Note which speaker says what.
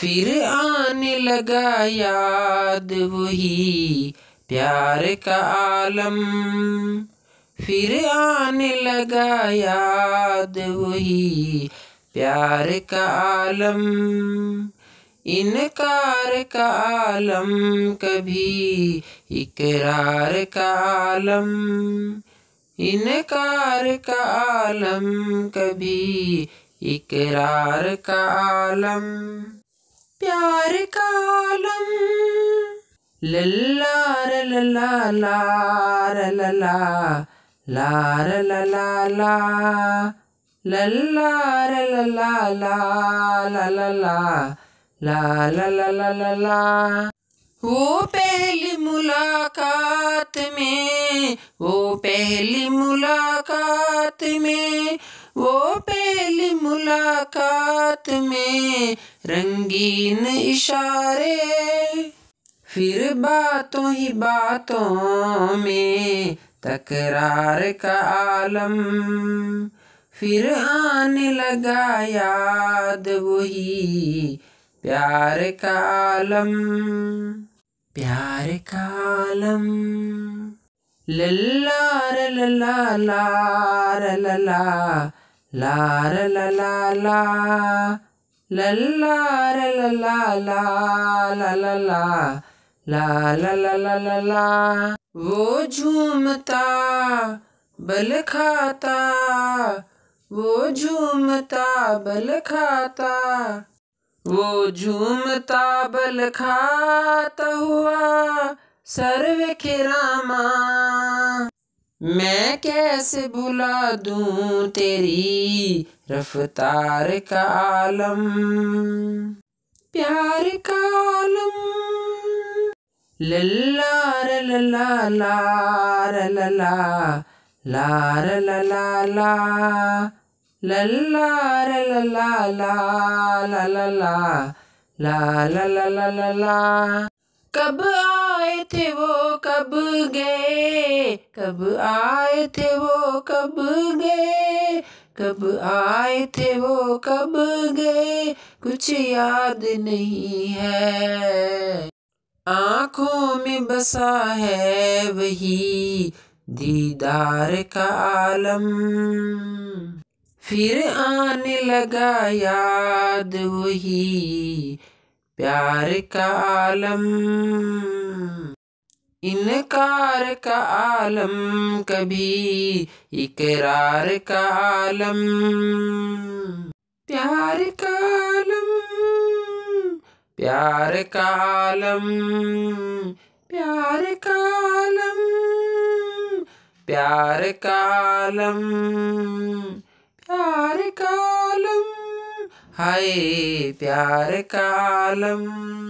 Speaker 1: फिर आने लगा याद वही प्यार का आलम। फिर आने लगा याद वही प्यार का आलम। इनकार का आलम, कभी इकरार का आलम। इनकार का आलम, कभी इकरार का आलम। प्यार का आलम लल्लार लला लार लला लार लला ला लल्लार लला ला ला ला ला ला वो पहली मुलाकात में वो पहली मुलाकात में वो पहली मुलाकात में रंगीन इशारे, फिर बातों ही बातों में तकरार का आलम, फिर आने लगा याद वही प्यार का आलम, प्यार का आलम। La ra la la la. La la ra la la la la la la. La la la la la la. वो झूमता बल खाता वो झूमता बल खाता वो झूमता बल खाता हुआ सर्व खिरामा मैं कैसे भुला दूँ तेरी रफ्तार का आलम? प्यार का आलम। लल्लार लला लार लला लार लला ला लल्लार लला ला। ला ला ला ला। कब आए थे वो कब गए? कब आए थे वो कब गए? कब आए थे वो कब गए? कुछ याद नहीं है। आँखों में बसा है वही दीदार का आलम। फिर आने लगा याद वही प्यार का आलम। इनकार का आलम कभी, इकरार का आलम। प्यार का आलम, प्यार का आलम, प्यार का आलम, प्यार का आलम, प्यार का आलम, हाय प्यार का आलम।